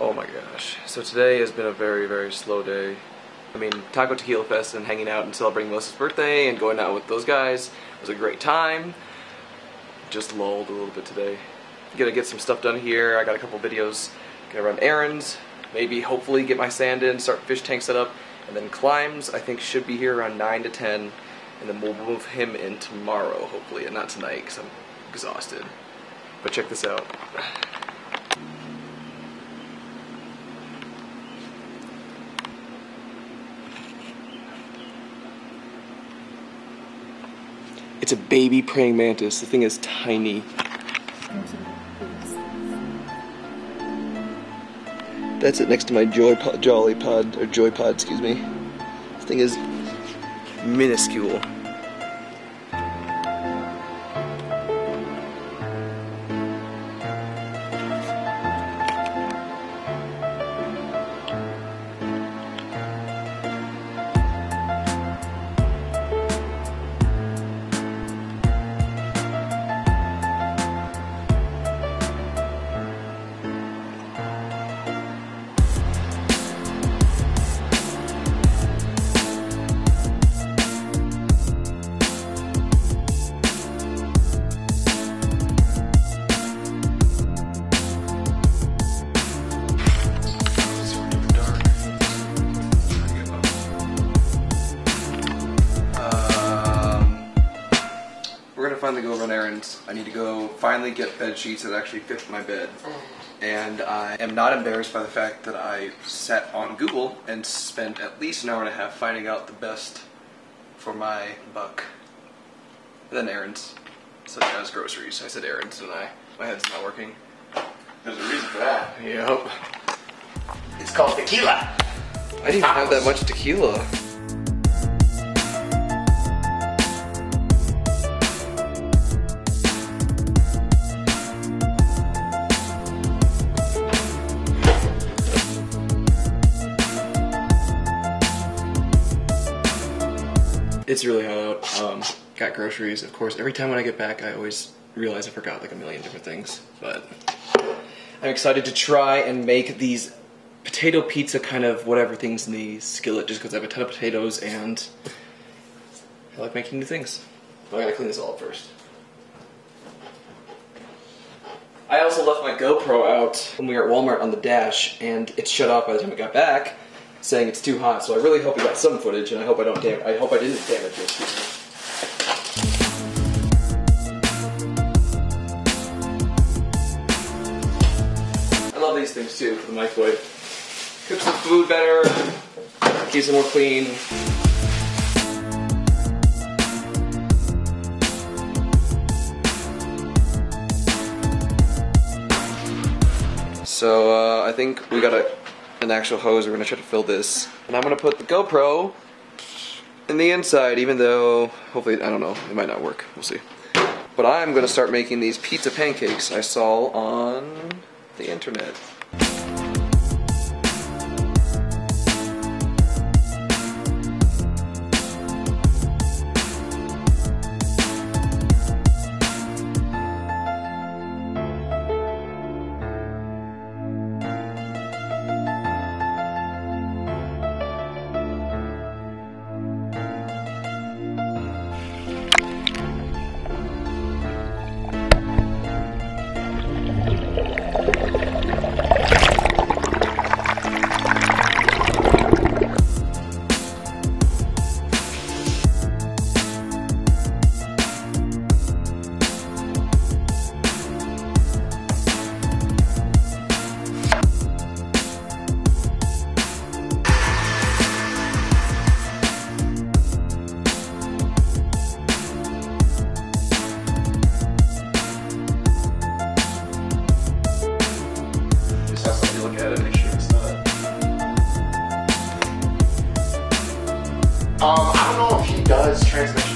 Oh my gosh. So today has been a very, very slow day. I mean, Taco Tequila Fest and hanging out and celebrating Melissa's birthday and going out with those guys was a great time. Just lulled a little bit today. Gonna get some stuff done here. I got a couple videos. Gonna run errands. Maybe, hopefully, get my sand in, start fish tank set up. And then climbs, I think, should be here around 9 to 10. And then we'll move him in tomorrow, hopefully, and not tonight because I'm exhausted. But check this out. It's a baby praying mantis. The thing is tiny. That's it next to my joy jolly pod or joy pod, excuse me. This thing is minuscule. Finally go run errands. I need to go finally get bed sheets that actually fit my bed. And I am not embarrassed by the fact that I sat on Google and spent at least an hour and a half finding out the best for my buck. And then errands, such as groceries. I said errands, didn't I? My head's not working. There's a reason for that. Yep. It's called tequila. I didn't even have that much tequila. It's really hot out. Um, got groceries, of course. Every time when I get back, I always realize I forgot like a million different things. But I'm excited to try and make these potato pizza kind of whatever things in the skillet just because I have a ton of potatoes and I like making new things. But I gotta clean this all up first. I also left my GoPro out when we were at Walmart on the dash and it shut off by the time I got back saying it's too hot so I really hope we got some footage and I hope I don't I hope I didn't damage it. I love these things too for the microwave. Cooks the food better, keeps it more clean. So uh, I think we got a, an actual hose. We're gonna try to fill this, and I'm gonna put the GoPro in the inside. Even though hopefully I don't know, it might not work. We'll see. But I'm gonna start making these pizza pancakes I saw on the internet. Um, I don't know if he does transmission